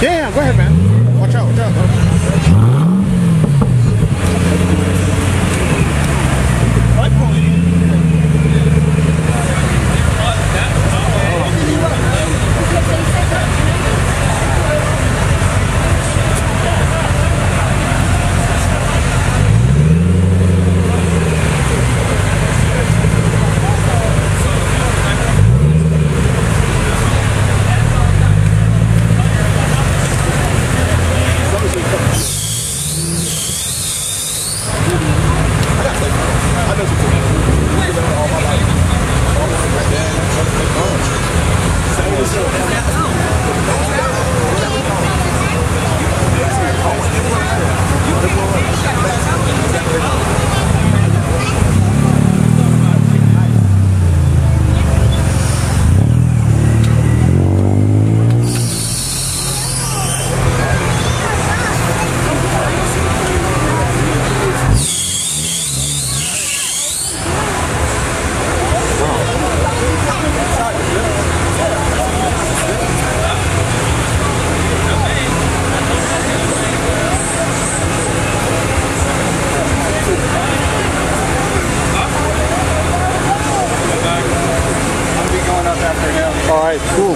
Yeah, go ahead, man. I've been.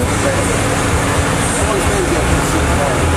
Someone's been getting